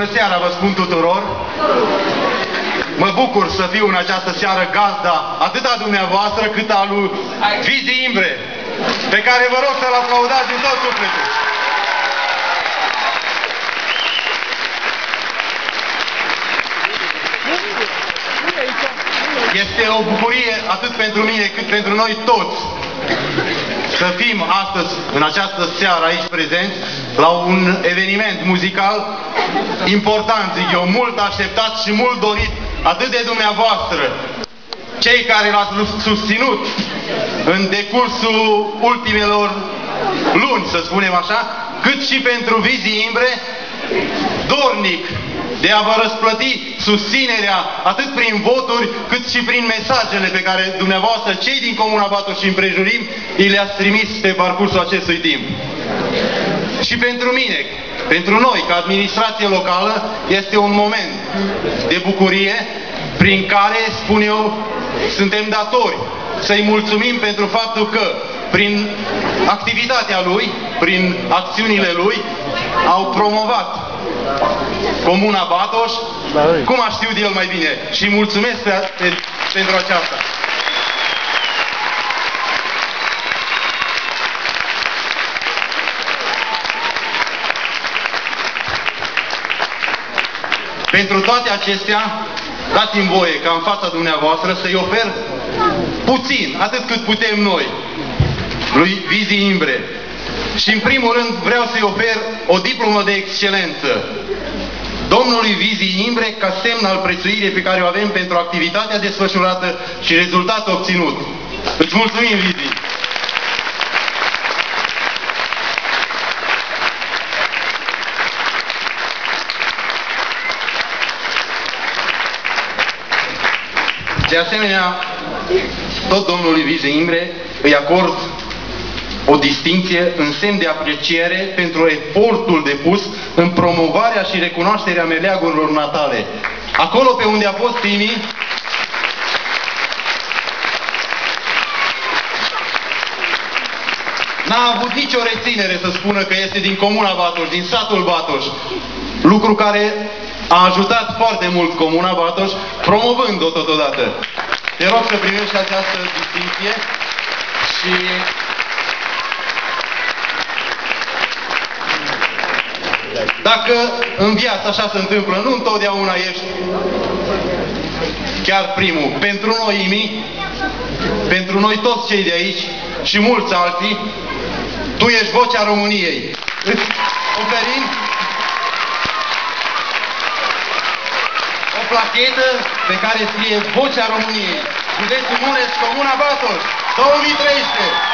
Bună seara, vă spun tuturor! Mă bucur să fiu în această seară gazda atât a dumneavoastră cât a lui Vizi Imbre, pe care vă rog să-l aplaudați din tot sufletul. Este o bucurie atât pentru mine cât pentru noi toți să fim astăzi, în această seară aici prezenți, la un eveniment muzical important, zic eu, mult așteptat și mult dorit, atât de dumneavoastră, cei care l-ați susținut în decursul ultimelor luni, să spunem așa, cât și pentru Vizii Imbre, dornic de a vă răsplăti susținerea atât prin voturi, cât și prin mesajele pe care dumneavoastră, cei din Comuna Batu și împrejurim, îi le-ați trimis pe parcursul acestui timp. Și pentru mine, pentru noi, ca administrație locală, este un moment de bucurie prin care, spun eu, suntem datori să-i mulțumim pentru faptul că prin activitatea lui, prin acțiunile lui, au promovat Comuna Batoș, da, cum a știut el mai bine. Și mulțumesc pe, pe, pentru aceasta. Pentru toate acestea, dați-mi voie ca în fața dumneavoastră să-i ofer puțin, atât cât putem noi, lui Vizi Imbre. Și în primul rând vreau să-i ofer o diplomă de excelență domnului Vizi Imbre ca semn al prețuirii pe care o avem pentru activitatea desfășurată și rezultatul obținut. Îți mulțumim, Vizi! De asemenea, tot domnului Vize Imre îi acord o distinție în semn de apreciere pentru efortul depus în promovarea și recunoașterea meleagurilor natale. Acolo pe unde a fost Timi, n-a avut nicio reținere să spună că este din comuna Batoș, din satul Batoș. Lucru care a ajutat foarte mult comuna Batoș, promovând-o totodată. Te rog să primești această distinție și Dacă în viață așa se întâmplă, nu întotdeauna ești chiar primul. Pentru noi, Imi, pentru noi toți cei de aici și mulți alții, tu ești vocea României. Îți oferim o plachetă pe care scrie Vocea României. Județul Mureș, Comuna Batoș, 2013.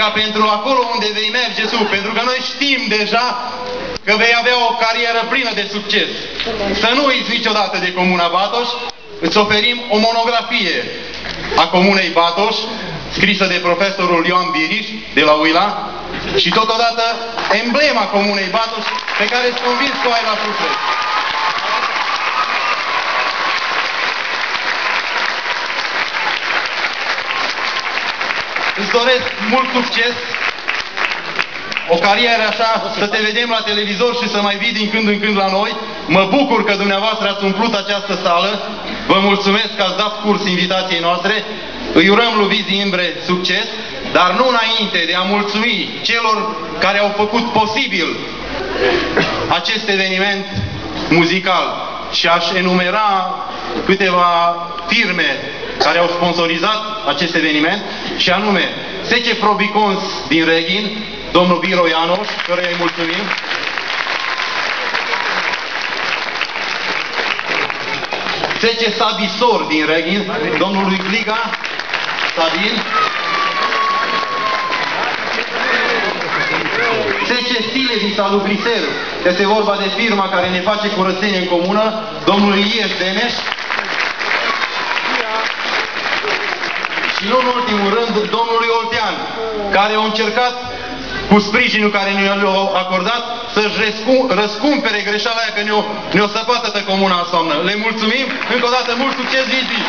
Ca pentru acolo unde vei merge tu, pentru că noi știm deja că vei avea o carieră plină de succes. Să nu uiți niciodată de Comuna Batoș, îți oferim o monografie a Comunei Batoș, scrisă de profesorul Ioan Biriș, de la Uila, și totodată emblema Comunei Batoș, pe care îți convins că o ai la suflet. Doresc mult succes, o carieră așa, să te vedem la televizor și să mai vii din când în când la noi. Mă bucur că dumneavoastră ați umplut această sală. Vă mulțumesc că ați dat curs invitației noastre. Îi urăm lui Vizi Imbre succes, dar nu înainte de a mulțumi celor care au făcut posibil acest eveniment muzical și aș enumera câteva firme care au sponsorizat acest eveniment și anume Sece Probicons din Reghin, domnul Biro Ianoș, căruia îi mulțumim. Sece Sabisor din Reghin, domnului Gliga, Sabin. Sece Stile din Salubrisel, este vorba de firma care ne face curățenie în comună, domnul Ies Deneș. Și nu în ultimul rând, domnului Oltean, care au încercat cu sprijinul care ne-au acordat, să-și răscumpere greșeala aia că ne-o ne, săpată de comuna însoamnă. Le mulțumim, încă o dată mult succes, Vizbi!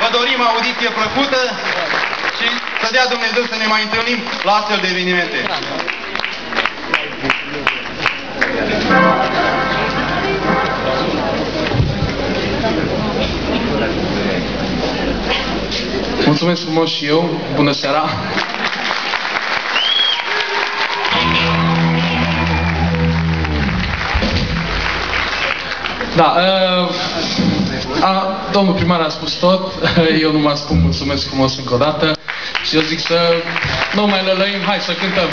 Vă dorim audiție plăcută și să dea Dumnezeu să ne mai întâlnim la astfel de evenimente. Mulțumesc frumos și eu. Bună seara! Da, uh, a, domnul primar a spus tot, eu nu mă ascund, mulțumesc frumos încă o dată și eu zic să nu mai lălăim, hai să cântăm!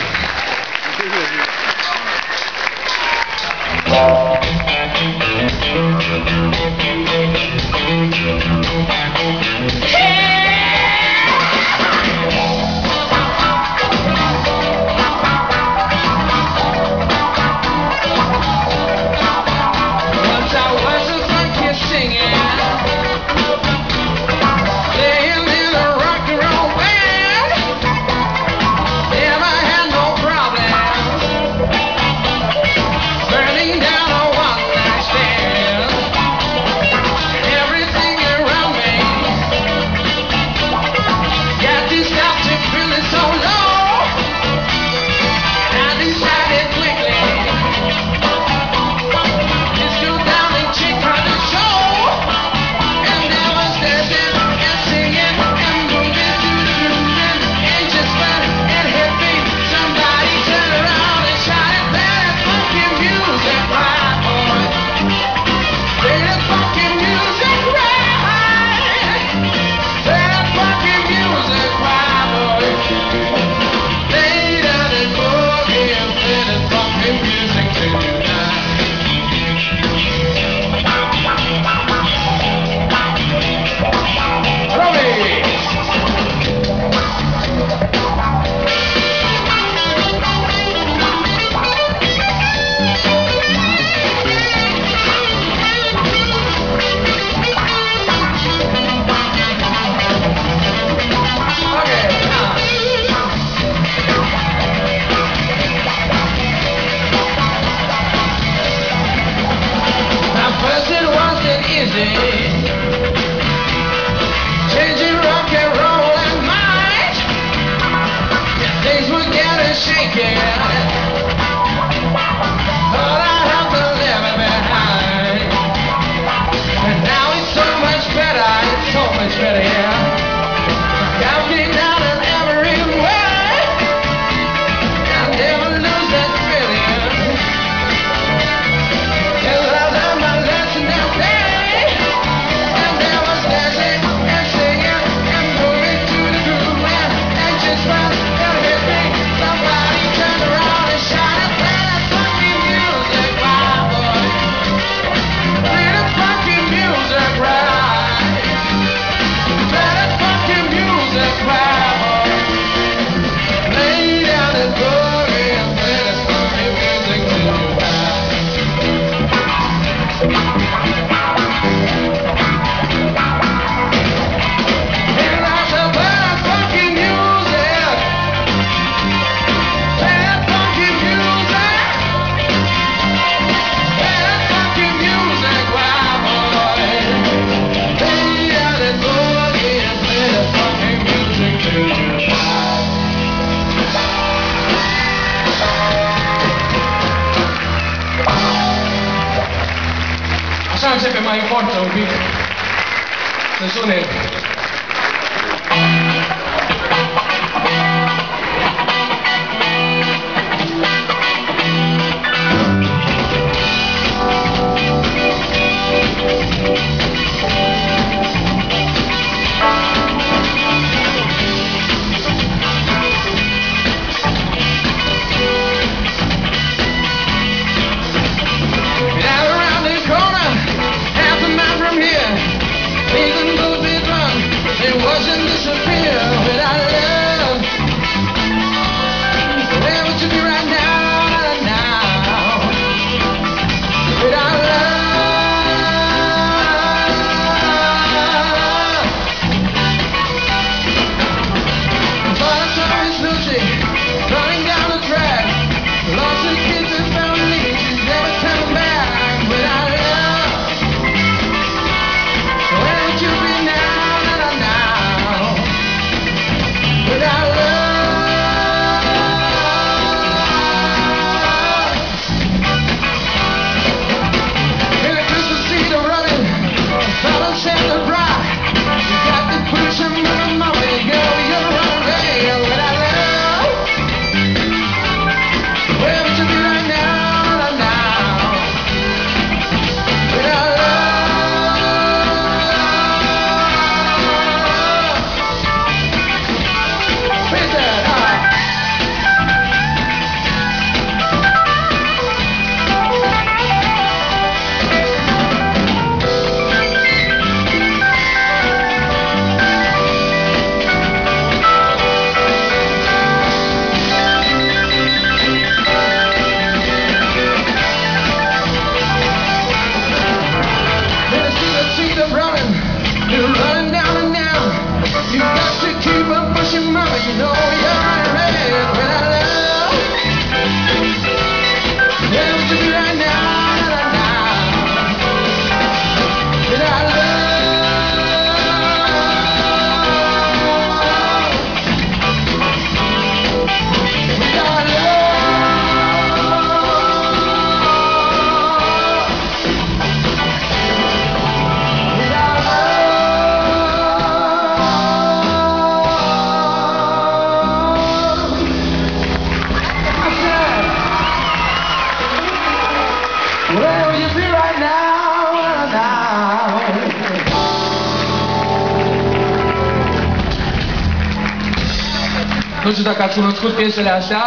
Nu știu dacă ați cunoscut piesele astea.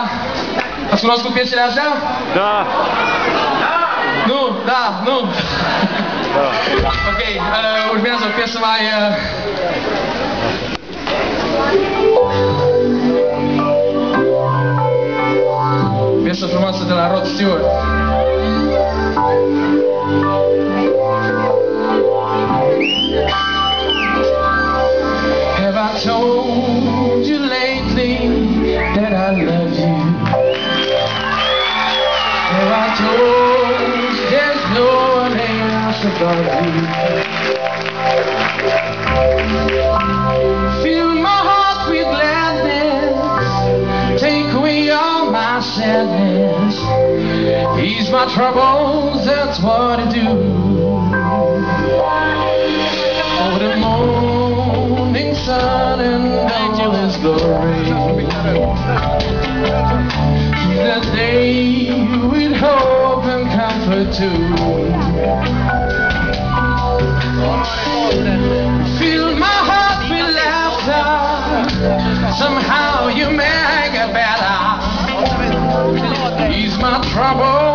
Ați cunoscut piesele astea? Da. Nu, da, nu. ok, uh, urmează o piesă mai... Uh... Piesă frumoasă de la Rod Stewart. You? Fill my heart with gladness, take away all my sadness, ease my troubles, that's what I do. Oh, the morning sun and all his glory. The day with hope and comfort too. Fill my heart with laughter. Somehow you make it better. Ease my troubles,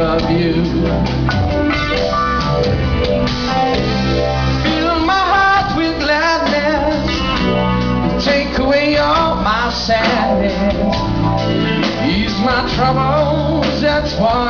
above you? Fill my heart with gladness, take away all my sadness, ease my troubles, that's what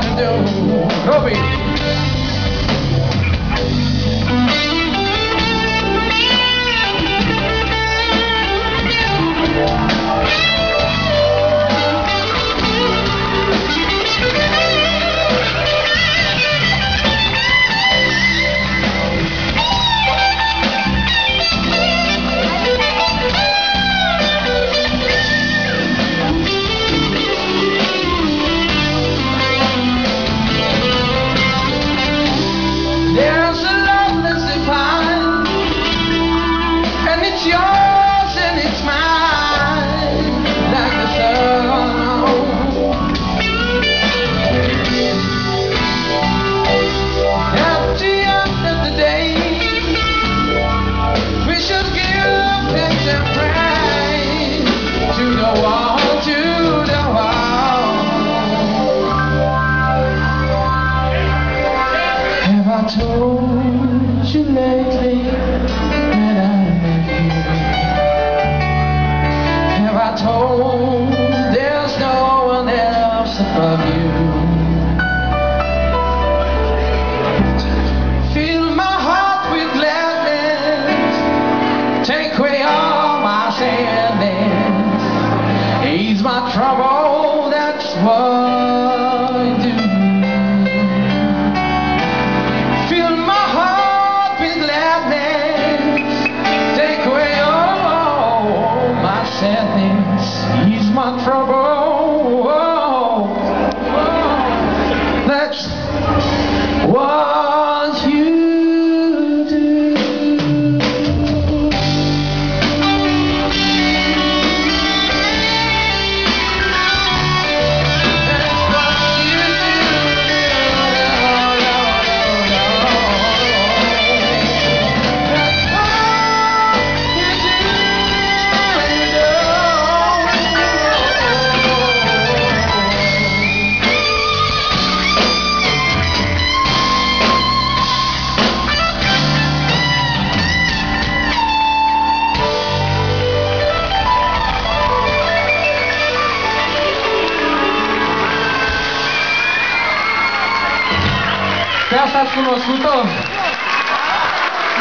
Pe asta ați cunoscut-o?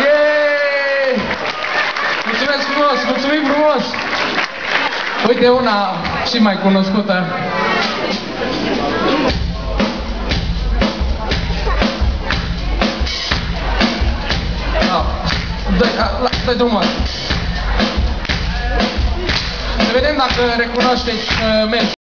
Yay! Mulțumesc frumos, mulțumim frumos! Uite una și mai cunoscută. Da. Dă-i, a, la- dă-i drumul. Să vedem dacă recunoașteți uh, mersul.